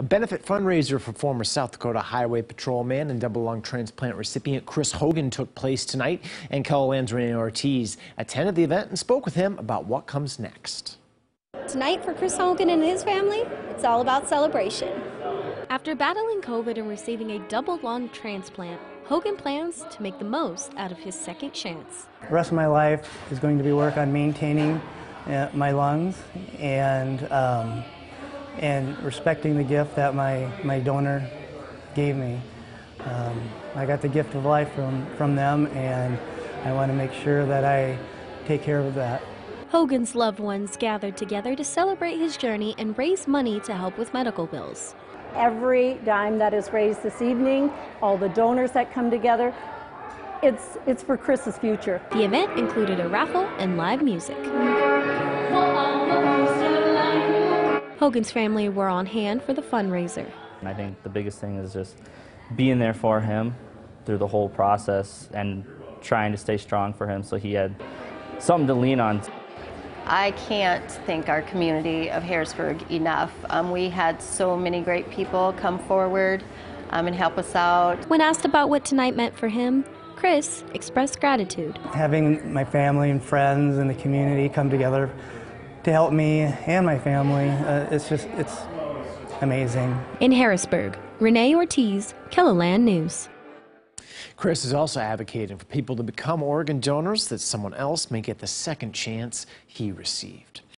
A benefit fundraiser for former South Dakota Highway Patrolman and double lung transplant recipient Chris Hogan took place tonight, and KELOLAND's Renee Ortiz attended the event and spoke with him about what comes next. Tonight for Chris Hogan and his family, it's all about celebration. After battling COVID and receiving a double lung transplant, Hogan plans to make the most out of his second chance. The rest of my life is going to be work on maintaining uh, my lungs and um, and respecting the gift that my, my donor gave me. Um, I got the gift of life from, from them, and I want to make sure that I take care of that. Hogan's loved ones gathered together to celebrate his journey and raise money to help with medical bills. Every dime that is raised this evening, all the donors that come together, it's, it's for Chris's future. The event included a raffle and live music. Hogan's family were on hand for the fundraiser. I think the biggest thing is just being there for him through the whole process and trying to stay strong for him so he had something to lean on. I can't thank our community of Harrisburg enough. Um, we had so many great people come forward um, and help us out. When asked about what tonight meant for him, Chris expressed gratitude. Having my family and friends and the community come together to help me and my family. Uh, it's just, it's amazing. In Harrisburg, Renee Ortiz, KELOLAND News. Chris is also advocating for people to become organ donors that someone else may get the second chance he received.